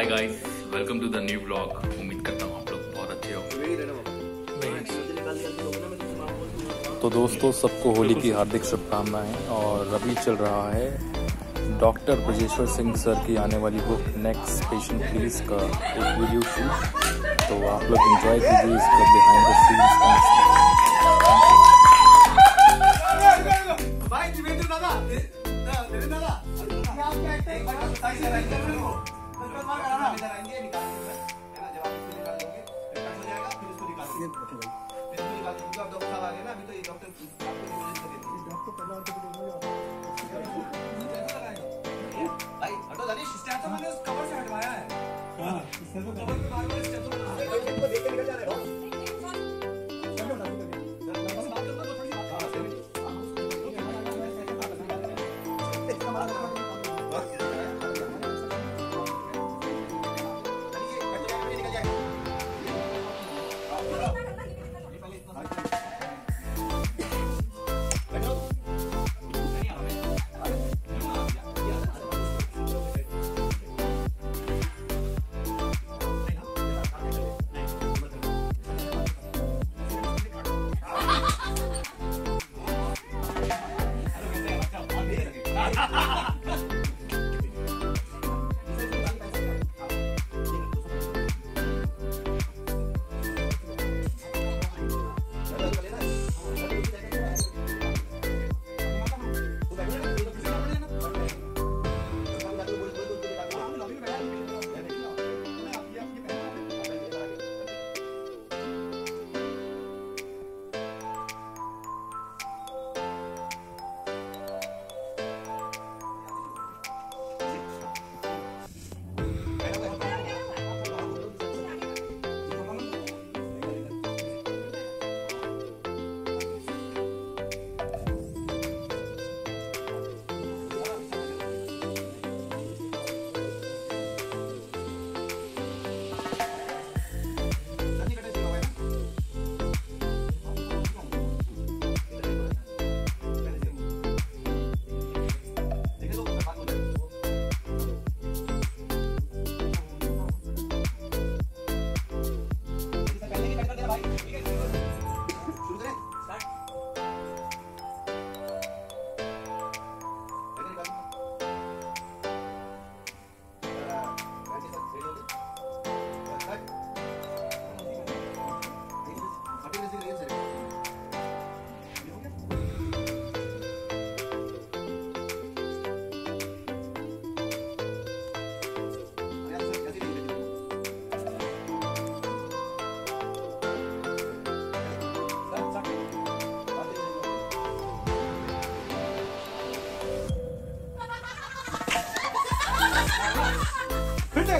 Hi guys welcome to the new blog उम्मीद करता हूँ आप लोग बहुत अच्छे हो तो दोस्तों सबको होली की हार्दिक शुभकामनाएँ। और अभी चल रहा है डॉक्टर ब्रजेश्वर सिंह सर की आने वाली बुक नेक्स्ट पेशेंट प्लीज़ का एक वीडियो शूट तो आप लोग एंजॉय कीजिए इसका बिहाइंड द सीन्स भाई दादा देवेंद्र दादा कवर से हटवाया है।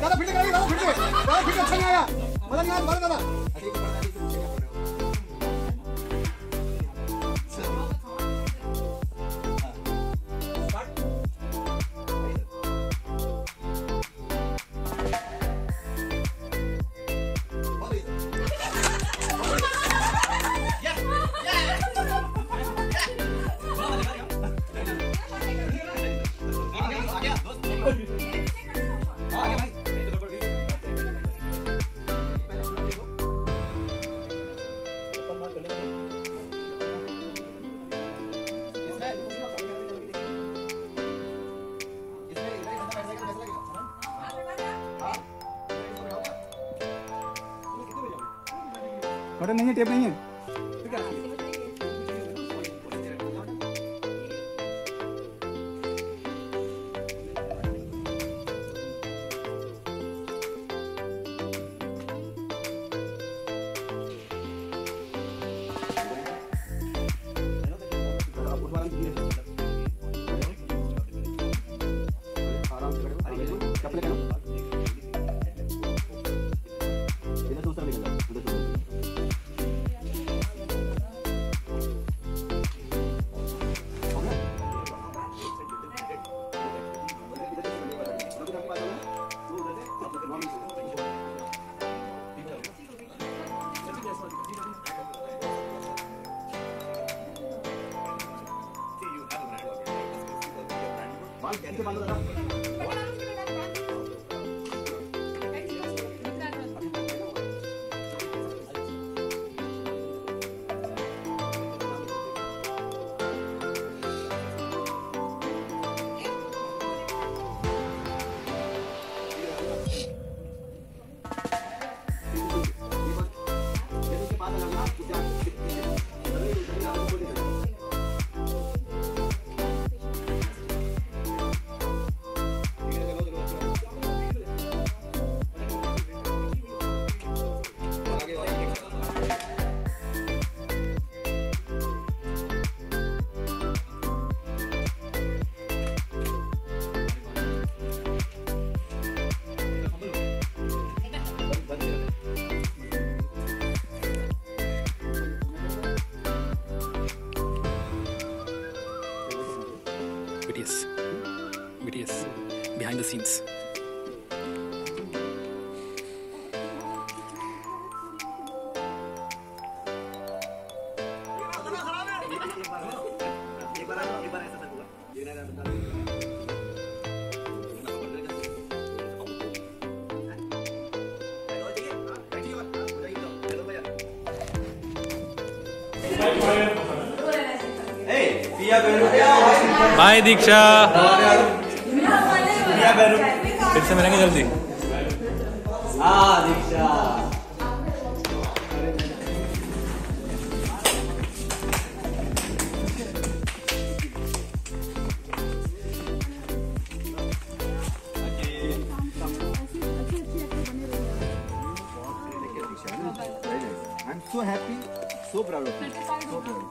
दादा फिर दादा फिर दादा फिर अच्छा नहीं आया। मज़ा नहीं आया दादा। बटन नहीं है tape 把脸贴满都在那。videos behind the scenes. Bye, Diksha. Bye Diksha फिर से मिलेंगे जल्दी। हाँ Diksha. So happy, so proud of you. So proud.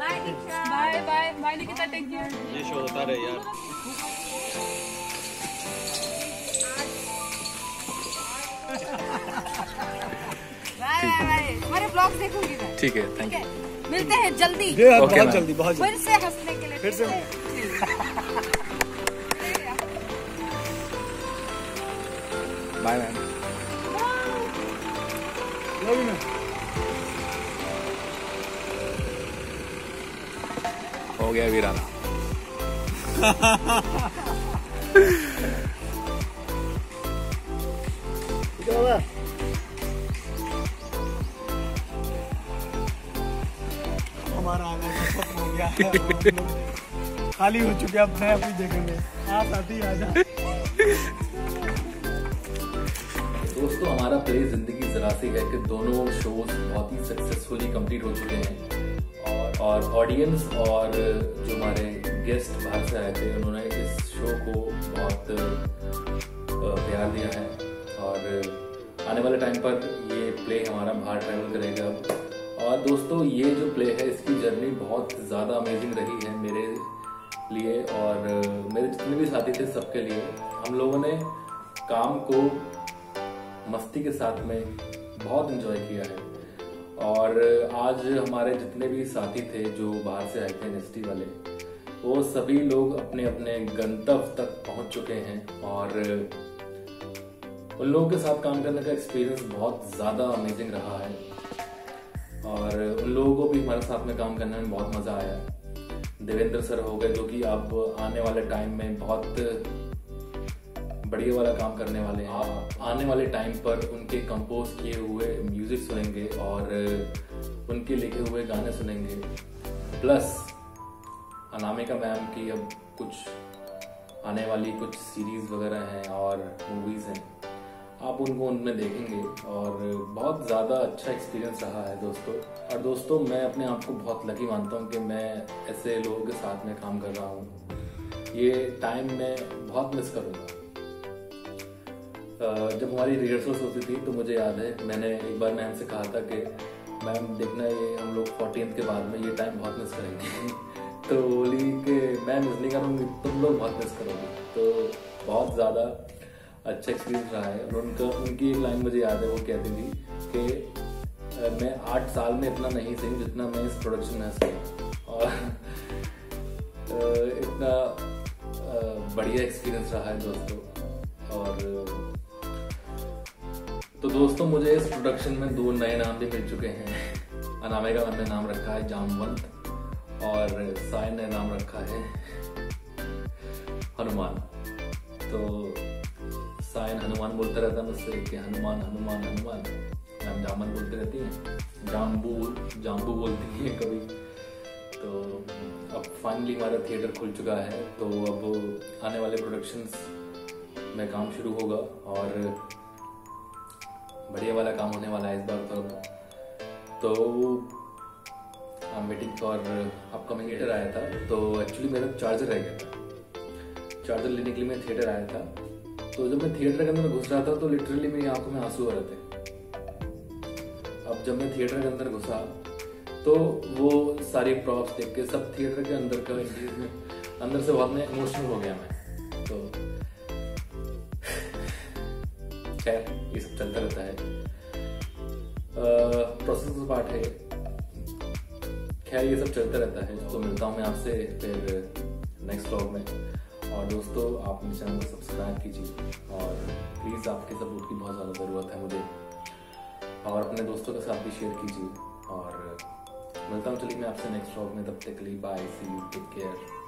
Bye bye bye Nikita take care ये शो होता रहे यार। ब्लॉग देखूँगी मैं। ठीक है थैंक ठीक यू है? मिलते हैं जल्दी। ये Okay, बहुत. जल्दी बहुत फिर से हंसने के लिए फिर से। बाय मैम जल्दी में हो गया वीराना क्या गया खाली हो चुके अब नया कुछ देखेंगे। हाँ साथी आजा दोस्तों, हमारा प्ले ज़िंदगी जरा सी है कि दोनों शोज़ बहुत ही सक्सेसफुली कंप्लीट हो चुके हैं। और और ऑडियंस और जो हमारे गेस्ट बाहर से आए थे, उन्होंने इस शो को बहुत प्यार दिया है। और आने वाले टाइम पर ये प्ले हमारा बाहर ट्रैवल करेगा। दोस्तों, ये जो प्ले है, इसकी जर्नी बहुत ज़्यादा अमेजिंग रही है मेरे लिए और मेरे जितने भी साथी थे सबके लिए। हम लोगों ने काम को मस्ती के साथ में बहुत इन्जॉय किया है। और आज हमारे जितने भी साथी थे जो बाहर से आए थे एनएसटी वाले, वो सभी लोग अपने अपने गंतव्य तक पहुँच चुके हैं और उन लोगों के साथ काम करने का एक्सपीरियंस बहुत ज़्यादा अमेजिंग रहा है। और उन लोगों को भी हमारे साथ में काम करने में बहुत मज़ा आया। देवेंद्र सर हो गए, जो कि अब आने वाले टाइम में बहुत बढ़िया वाला काम करने वाले हैं। आप आने वाले टाइम पर उनके कंपोज किए हुए म्यूज़िक सुनेंगे और उनके लिखे हुए गाने सुनेंगे। प्लस अनामिका मैम की अब कुछ आने वाली कुछ सीरीज़ वगैरह हैं और मूवीज़ हैं। आप उनको उनमें देखेंगे और बहुत ज़्यादा अच्छा एक्सपीरियंस रहा है दोस्तों। और दोस्तों, मैं अपने आप को बहुत लकी मानता हूँ कि मैं ऐसे लोगों के साथ में काम कर रहा हूँ। ये टाइम मैं बहुत मिस करूँगा। जब हमारी रिहर्सल्स होती थी तो मुझे याद है, मैंने एक बार मैम से कहा था कि, मैम, देखना ये हम लोग फोर्टीन के बाद में ये टाइम बहुत मिस करेंगे। तो बोली कि, मैं मिस नहीं करूँगी, तुम लोग बहुत मिस करोगे। तो बहुत ज़्यादा अच्छा एक्सपीरियंस रहा है। और उनका, उनकी एक लाइन मुझे याद है, वो कहती थी कि मैं आठ साल में इतना नहीं सही जितना मैं इस प्रोडक्शन में सही और इतना बढ़िया एक्सपीरियंस रहा है दोस्तों। और तो दोस्तों, मुझे इस प्रोडक्शन में दो नए नाम भी मिल चुके हैं। अनामिका मैम ने नाम रखा है, जामवंत, और सायन ने नाम रखा है, हनुमान। तो सायन हनुमान बोलता रहता है मुझसे कि हनुमान हनुमान हनुमान। मैम जामन बोलती रहती हैं। जाम्बू जाम्बू बोलती हैं कभी। तो अब फाइनली हमारा थिएटर खुल चुका है। तो अब आने वाले प्रोडक्शंस में काम शुरू होगा और बढ़िया वाला काम होने वाला है इस बार तो तो वेटिंग फॉर अपकमिंग थिएटर आया था। तो एक्चुअली मेरा चार्जर रह गया था। चार्जर लेने के लिए मैं थिएटर आया था। तो जब मैं थिएटर के अंदर घुस रहा था तो लिटरली मेरी आँखों में आँसू आ रहे थे। अब जब मैं थिएटर के अंदर घुसा तो वो सारी प्रॉप्स देख के सब थिएटर के अंदर का अंदर से बहुत मैं इमोशनल हो गया मैं। तो खैर, ये सब चलता रहता है। प्रोसेस पार्ट है। खैर, ये सब चलता रहता है। तो मिलता हूँ मैं आपसे फिर नेक्स्ट व्लॉग में। और दोस्तों, आप मेरे चैनल को सब्सक्राइब कीजिए और प्लीज़ आपके सपोर्ट की बहुत ज़्यादा ज़रूरत है मुझे। और अपने दोस्तों के साथ भी शेयर कीजिए और मिलता हूँ चलिए मैं आपसे नेक्स्ट व्लॉग में, तब तक के लिए bye see you take care